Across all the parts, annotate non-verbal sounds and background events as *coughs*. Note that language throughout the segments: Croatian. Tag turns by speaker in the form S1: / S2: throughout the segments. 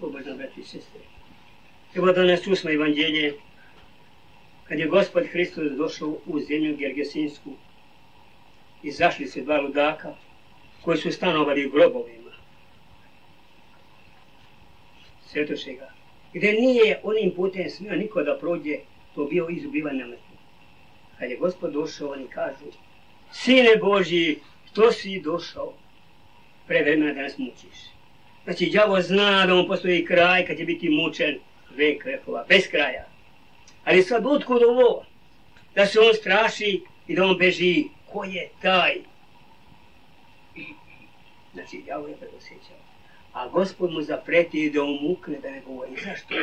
S1: Pobožno, brati i sestre. Evo danas čusmo evanđelje kad je gospod Hristos došao u zemlju Gergesinsku izašli se dva ludaka koji su stanovali u grobovima. Svetoše ga. Gde nije onim putem smio niko da prođe, to bio izubivan na mrtvu. Kad je gospod došao, oni kažu, Sine Božji, što si došao? Pre vremena da nas mučiš. Znači, djavo zna da on postoji kraj kad će biti mučen vek vekova, bez kraja. Ali sad otkud ovo? Da se on straši i da on beži. Ko je taj? Znači, djavo je predosjećao. A gospod mu zapreti da umukne da ne govori. Zašto?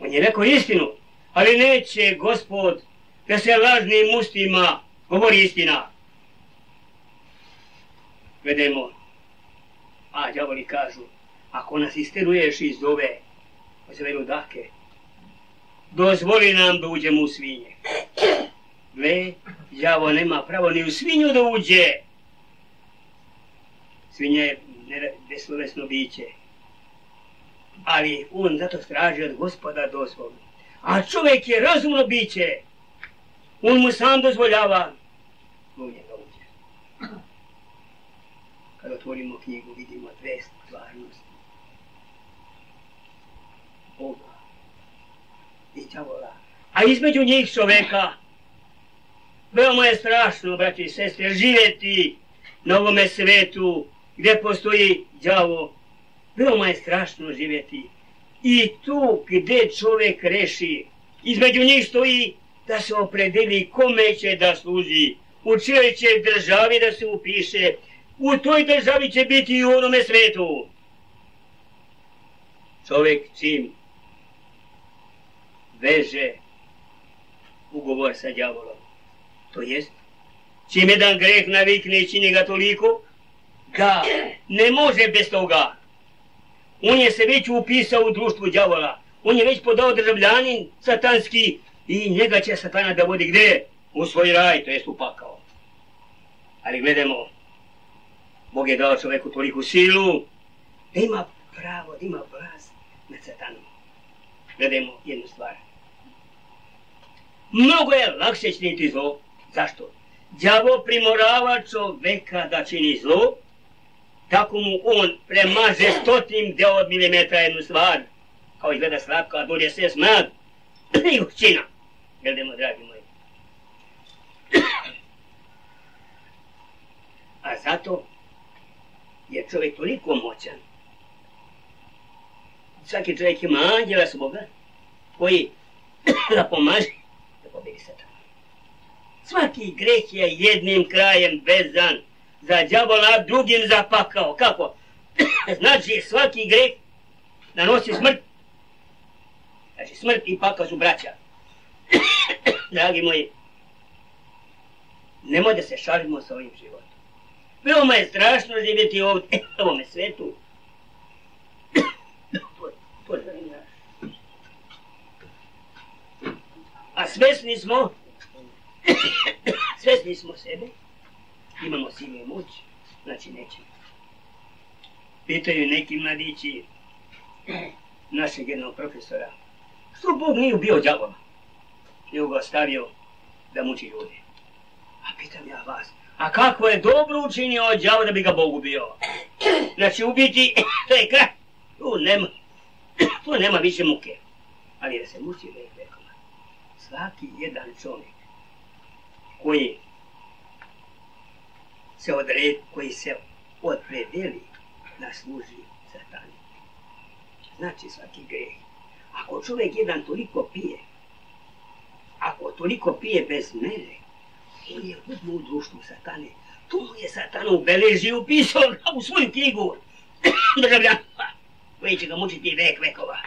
S1: On je rekao istinu, ali neće gospod da se lažnim ustima govori istina. Vedemo, a djavoli kažu, ako nas isteruješ iz ove, ove ludake, dozvoli nam da uđemo u svinje. Gle, djavo nema pravo ni u svinju da uđe. Svinja je beslovesno biće. Ali on zato straži od gospoda dozvolu. A čovjek je razumno biće. On mu sam dozvoljava. U njega uđe. Kad otvorimo knjigu vidimo dve stvarnosti. Boga i djavola. A između njih čoveka veoma je strašno, braći i sestre, živjeti na ovome svetu gdje postoji djavo. Veoma je strašno živjeti. I tu gdje čovjek reši, između njih stoji da se opredeli kome će da služi, u čijoj će državi da se upiše, u toj državi će biti i u onome svetu. Čovjek čim veže ugovor sa djavolom. To jest, čim jedan greh navikne i čini ga toliko, da ne može bez toga. On je se već upisao u društvu djavola. On je već podao državljanin satanski i njega će satana da vodi gdje? U svoj raj, to jest u pakao. Ali gledamo, Bog je dao čovjeku toliku silu da ima pravo, da ima vlast nad satanom. Gledamo jednu stvar. Mnogo je lakše činiti zlo. Zašto? Djavo primorava čoveka da čini zlo, tako mu on premaže stotim deo od milimetra jednu stvar, kao izgleda slavka, a dolje sve smag i učina. Gledamo, dragi moji. *clears throat* A zato je čovjek toliko moćan. Svaki čovjek ima anđela svoga, koji da pomaže pobjedi satana. Svaki greh je jednim krajem vezan za djavola, drugim za pakao. Kako? znači svaki greh nanosi smrt. Znači smrt i pakao su braća. Dragi moji, nemoj da se šalimo sa ovim životom. Veoma je strašno živjeti ovdje, ovome svetu. A svesni smo, svesni smo sebe, imamo silu i moć, znači nećemo. Pitaju neki mladići našeg jednog profesora, što Bog nije ubio djavola, nego ga da muči ljude. A pitam ja vas, a kako je dobro učinio djavo da bi ga Bog ubio? Znači ubiti, *coughs* to je kraj, tu nema, *coughs* tu nema više muke, ali da se muči vek vekova svaki jedan čovjek koji se odred, koji se odpredeli da služi satani. Znači svaki greh. Ako čovjek jedan toliko pije, ako toliko pije bez mene, on je odmah u društvu satane. Tu mu je satana ubeležio, upisao u svoju knjigu *coughs* državljanstva, *coughs* koji će ga mučiti vek vekova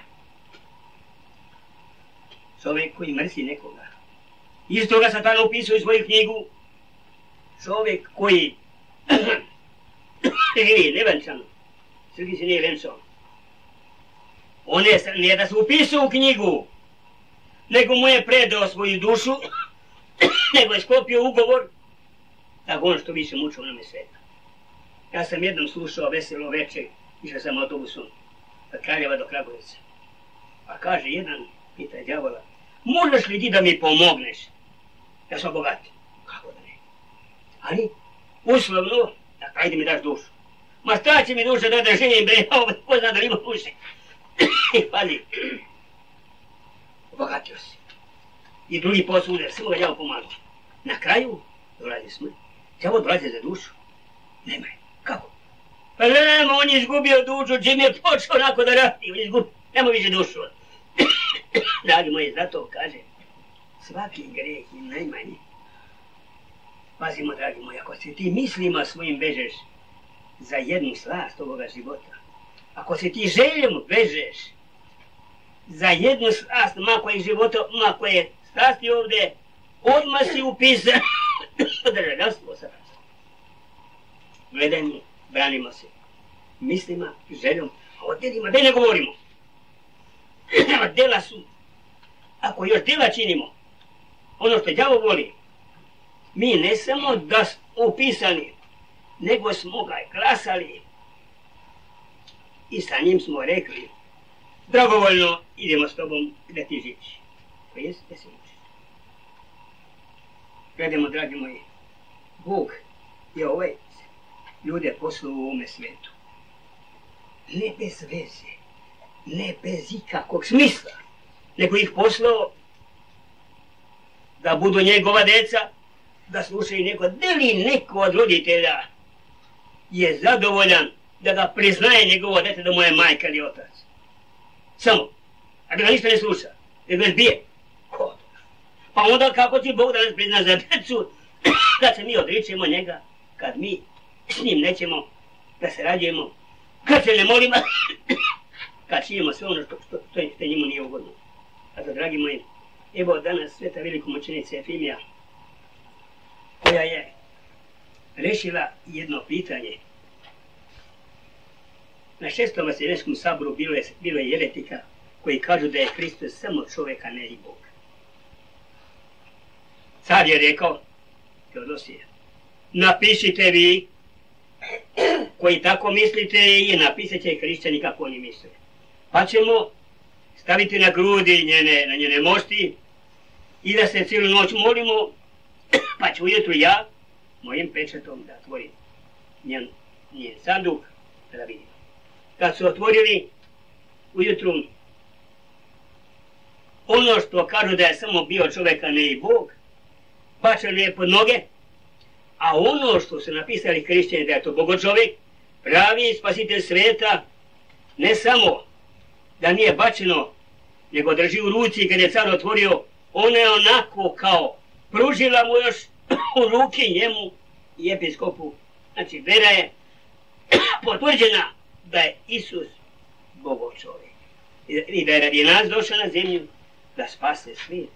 S1: čovjek koji mrsi nekoga. Isto ga satana upisuje u svoju knjigu. Čovjek koji *coughs* živi nevenčano. Srgi se nije venčao. On je, nije da se upisao u knjigu, nego mu je predao svoju dušu, *coughs* nego je sklopio ugovor, tako on što više mučio na sveta. Ja sam jednom slušao veselo večer, išao sam autobusom. od Kraljeva do Kragovica. A kaže jedan, pita djavola, možeš li ti da mi pomogneš? Ja sam bogat. Kako da ne? Ali, uslovno, ajde mi daš dušu. Ma šta će mi duša da da živim, bre, ovo ko zna da ima duše. *coughs* Pazi, obogatio si. I drugi posude, samo ga djavo pomaga. Na kraju, dolazi smrt. Djavo dolazi za dušu. Nema je. Kako? Pa nema, on je izgubio dušu, čim je počeo onako da radi, on je izgubio, nema više dušu. *coughs* Dragi moji, zato kaže, svaki greh i najmanji. Pazimo, dragi moji, ako se ti mislima svojim bežeš za jednu slast ovoga života, ako se ti željom vežeš za jednu slast, mako je života, mako je strasti ovdje, odmah si upisan. *coughs* Državljanstvo sa Gledajmo, branimo se. Mislima, željom, a o delima, da ne govorimo. *coughs* dela su, ako još dela činimo, ono što djavo voli, mi ne samo da smo upisani, nego smo ga glasali. I sa njim smo rekli, dragovoljno idemo s tobom gdje ti živiš. To jest Gledamo, dragi moji, Bog je ovaj ljude poslao u ovome svijetu. Ne bez veze, ne bez ikakvog smisla, nego ih poslao da budu njegova deca, da slušaju neko, da li neko od roditelja je zadovoljan da ga priznaje njegovo dete da mu je majka ili otac. Samo. A da ga ništa ne sluša. Jer ga bije. Pa onda kako ti Bog da nas prizna za decu kad *coughs* se mi odričemo njega, kad mi s njim nećemo da se rađujemo, kad se ne molimo, *coughs* kad činimo sve ono što, što, što njemu nije ugodno. A za dragi moji, evo danas sveta velikomoćenica Efimija, koja je rešila jedno pitanje. Na šestom vaseljenskom saboru bilo je, bilo je jeretika koji kažu da je Hristos samo čovjeka, ne i Bog. Car je rekao, Teodosije, napišite vi koji tako mislite i napisat će hrišćani kako oni misle. Pa ćemo staviti na grudi njene, na njene mošti i da se cijelu noć molimo, pa ću ujutru ja mojim pečetom da otvorim njen, njen sanduk da vidim. Kad su otvorili ujutru ono što kažu da je samo bio čovjek, a ne i Bog, bačali je pod noge, a ono što su napisali hrišćani da je to bogočovjek, pravi spasitelj sveta, ne samo da nije bačeno, nego drži u ruci kad je car otvorio, ona je onako kao pružila mu još u ruki njemu i episkopu. Znači, vera je *clears throat* potvrđena da je Isus bogočovjek. I da je radi nas došao na zemlju da spase svijet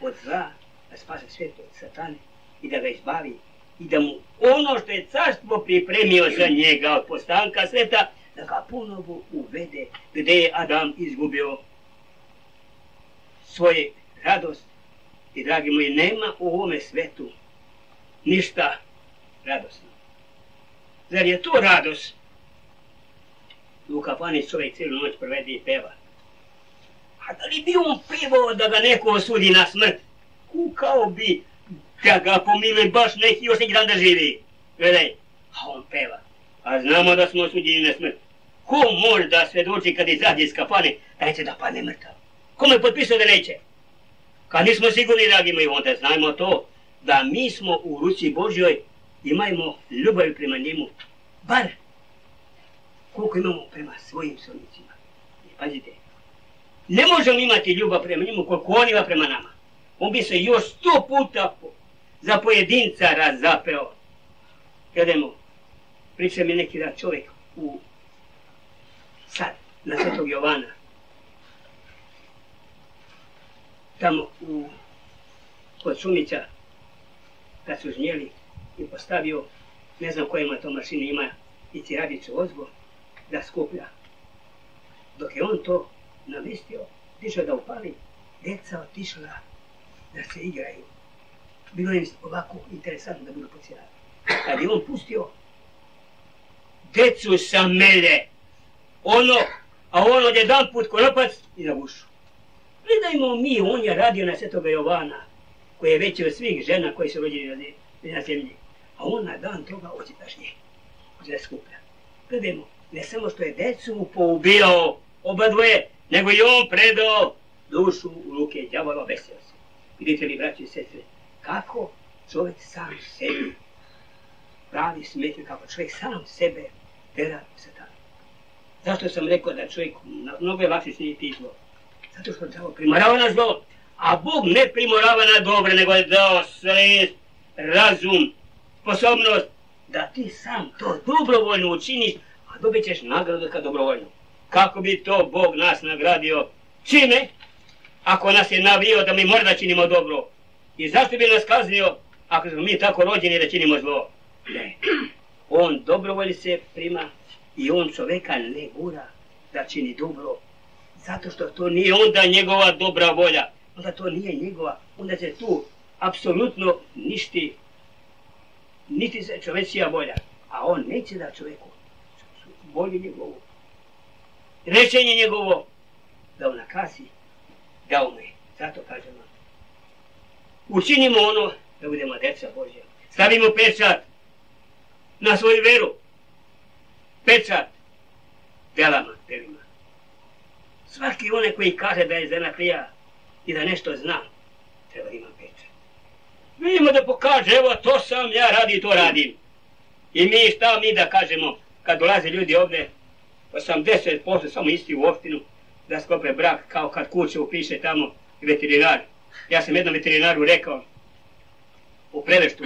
S1: od zla, da spase svijet od satane i da ga izbavi i da mu ono što je carstvo pripremio za njega od postanka sveta, da ga ponovo uvede gdje je Adam izgubio svoje radost. I dragi moji, nema u ovome svetu ništa radosno. Zar je to radost? U kafani čovjek cijelu noć provede i peva. A da li bi on pevao da ga neko osudi na smrt? Kukao bi da ga pomili baš neki još neki da živi. Gledaj, a on peva. A znamo da smo osuđeni na smrt. Ko može da svedoči kad izađe iz kafane da neće da padne mrtav? Kome potpisao da neće? Kad nismo sigurni, dragi moji, onda znajmo to da mi smo u ruci Božjoj, imajmo ljubav prema njemu, bar koliko imamo prema svojim sonicima. I pazite, ne možemo imati ljubav prema njemu koliko on ima prema nama. On bi se još sto puta za pojedinca razapeo. Gledajmo, priča mi neki da čovjek u sad, na Svetog Jovana, tamo u, kod Šumića, kad su žnjeli i postavio, ne znam kojima to mašine ima, i ciradicu ozgo, da skuplja. Dok je on to namestio, tišao da upali, deca otišla da se igraju bilo je ovako interesantno da budu pocijali. Kad je on pustio decu sa mele, ono, a on od jedan put konopac i na ušu. Gledajmo mi, on je radio na svetoga Jovana, koji je veći od svih žena koji su rođeni na zemlji. A on na dan toga hoće da žnje, hoće da skuplja. Gledajmo, ne samo što je decu poubijao oba dvoje, nego i on predao dušu u ruke djavola veseo se. Vidite li, braći i sestre, kako čovjek sam sebi pravi smetnju, kako čovjek sam sebe tera se tamo. Zašto sam rekao da čovjek mnogo je lakše snijeti zlo? Zato što dao primorava na zlo, a Bog ne primorava na dobre, nego je dao sve razum, sposobnost da ti sam to dobrovoljno učiniš, a dobit ćeš nagradu kad dobrovoljno. Kako bi to Bog nas nagradio? Čime? Ako nas je navio da mi mora da činimo dobro. I zašto bi nas kaznio ako smo mi tako rođeni da činimo zlo? Ne. *clears throat* On dobrovoljno se prima i on čoveka ne gura da čini dobro. Zato što to nije onda njegova dobra volja. Onda to nije njegova. Onda se tu apsolutno ništi niti se čovečija volja. A on neće da čoveku volju njegovu. Rečenje njegovo da on nakazi, da ume. Zato kažemo. Učinimo ono da budemo deca Božja. Stavimo pečat na svoju veru. Pečat delama, delima. Svaki onaj koji kaže da je zena prija i da nešto zna, treba ima pečat. Vidimo da pokaže, evo to sam ja radi, to radim. I mi šta mi da kažemo, kad dolaze ljudi ovdje, 80% samo isti u opštinu, da sklope brak, kao kad kuće upiše tamo veterinar. Ja sam jednom veterinaru rekao, u preveštu,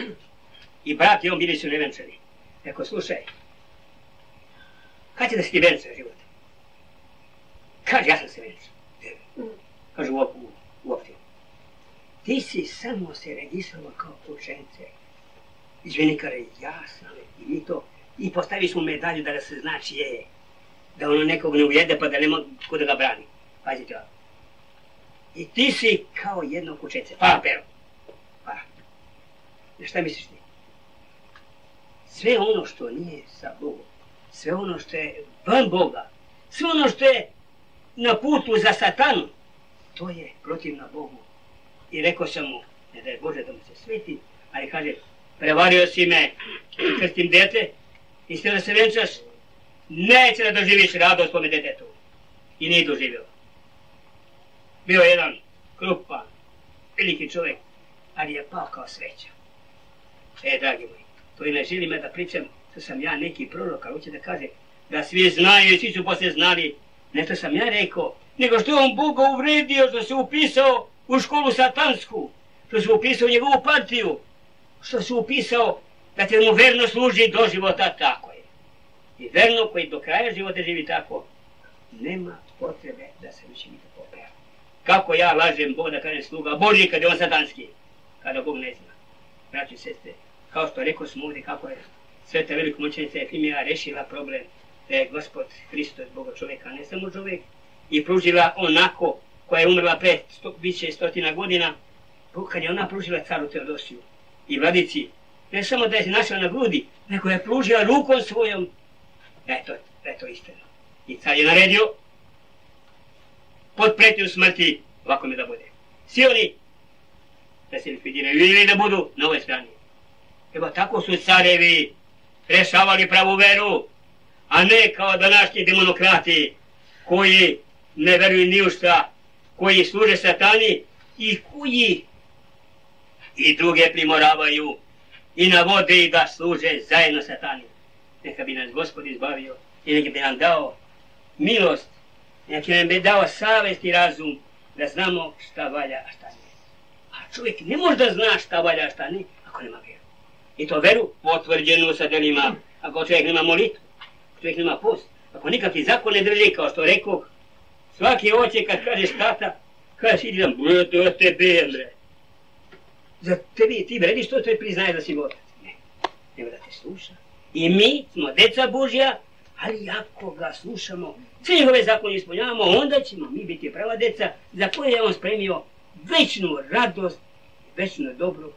S1: i brat i on bili su nevenčani. Slušaj, kad će da si ti venca život? Kaže, ja sam se venca. Kaže, u, u. Ti si samo se registrovao kao počence. Izvini, kare, jasno, i mi to, i postaviš mu medalju da se znači je, da ono nekog ne ujede pa da nema ko da ga brani. Pazite ovo. I ti si kao jedno kućence. Pa, pero. Pa. Šta misliš ti? Sve ono što nije sa Bogom, sve ono što je van Boga, sve ono što je na putu za satanu, to je protivno Bogu. I rekao sam mu, ne da je Bože da mu se sveti, ali kaže, prevario si me, *clears throat* krstim dete, i da se venčaš, neće da doživiš radost po detetu. I nije doživio. Bio jedan krupan, veliki čovjek, ali je pao kao sveća. E, dragi moji, to i ne želim da pričam, to sam ja neki prorok, ali hoće da kaže da svi znaju i svi su posle znali, ne to sam ja rekao, nego što je on Boga uvredio, što se upisao u školu satansku, što se upisao u njegovu partiju, što se upisao da te mu verno služi do života, tako je. I verno koji do kraja života živi tako, nema potrebe da se više nikad popera. Kako ja lažem Bog da kažem sluga Boži kad je on satanski, kada Bog ne zna. Braći sestre, kao što rekao smo ovdje kako je sveta velika moćenica Efimija rešila problem da je gospod Hristos Boga čovjeka, ne samo čovjek, i pružila onako koja je umrla pre sto, više stotina godina, kad je ona pružila caru Teodosiju i vladici ne samo da je našla na grudi, nego je pružila rukom svojom. Eto, eto istina. I car je naredio pod pretnju smrti ovako mi da bude. Svi oni da se likvidiraju ili da budu na ovoj strani. Evo tako su carevi rešavali pravu veru, a ne kao današnji demonokrati koji ne veruju ni u šta, koji služe satani i koji i druge primoravaju i navode i da služe zajedno satani. Neka bi nas Gospod izbavio i neka bi nam dao milost, neka nam bi dao savest i razum da znamo šta valja, a šta ne. A čovjek ne može da zna šta valja, a šta ne, ako nema vjeru. I to veru potvrđenu sa delima, ako čovjek nema molitvu, ako čovjek nema post, ako nikakvi zakon ne drži, kao što rekao, svaki oče kad kažeš tata, kažeš idi nam, to tebe, Andre za tebi, ti vrediš to, to je priznaje da si otac. Ne, nego da te. I mi smo deca Božja, ali ako ga slušamo, sve njegove zakone ispunjavamo, onda ćemo mi biti prava deca za koje je on spremio večnu radost, večno dobro